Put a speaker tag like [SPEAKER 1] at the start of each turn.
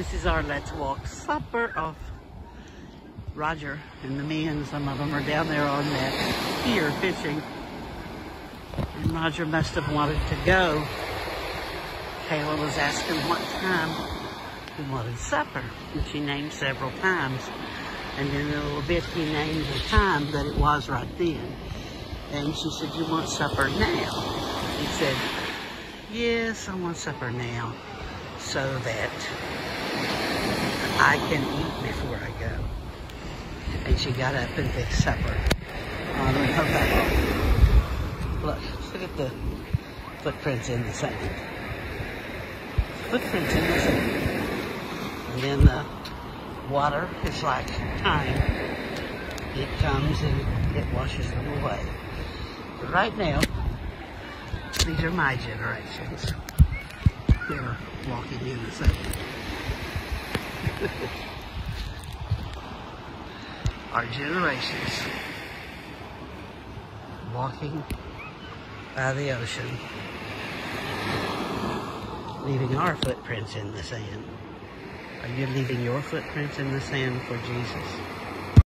[SPEAKER 1] This is our Let's Walk supper of Roger and the men. Some of them are down there on that pier fishing. And Roger must have wanted to go. Kayla was asking what time he wanted supper. And she named several times. And then in a little bit he named the time that it was right then. And she said, you want supper now? He said, yes, I want supper now so that I can eat before I go. And she got up and fixed supper. Look, look at the footprints in the sand. Footprints in the sand. And then the water is like time. It comes and it washes them away. But right now, these are my generations. They're walking in the sand. Our generations walking by the ocean, leaving our footprints in the sand. Are you leaving your footprints in the sand for Jesus?